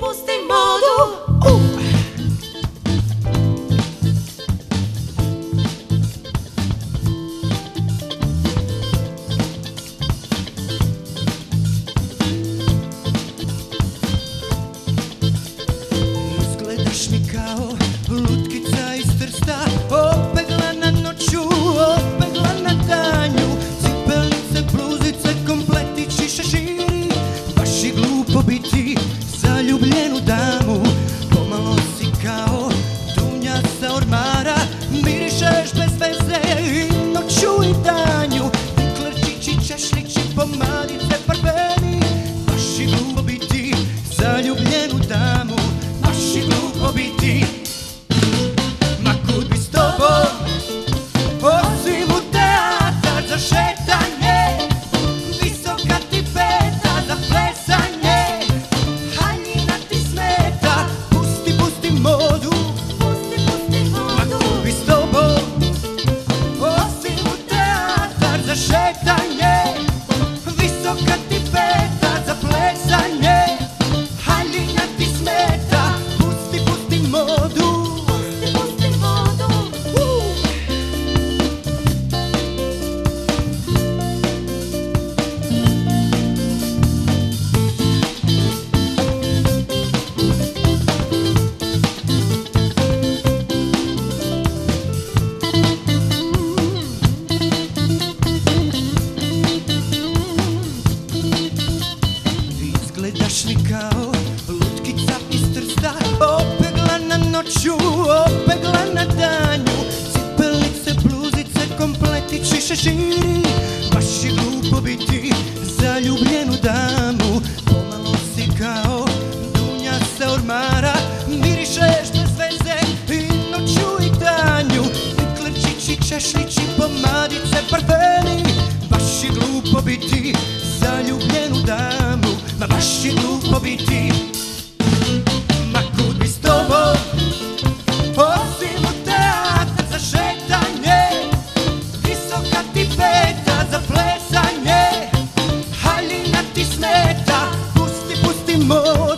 pusti modu uh. Izgledaš mi kao lutkica iz Trsta Opegla na noću, opegla na danju Cipelice, bluzice, kompletići, šeširi Baš je glupo biti noću, opegla na danju. Cipelice, bluzice, kompletići, šeširi Baš je glupo biti zaljubljenu damu Pomalo si kao dunja sa ormara. Mirišeš bez veze i noću i danju. Klerčići, češlići, pomadice, parfemi. Baš je glupo biti zaljubljenu damu Ma baš je glupo biti more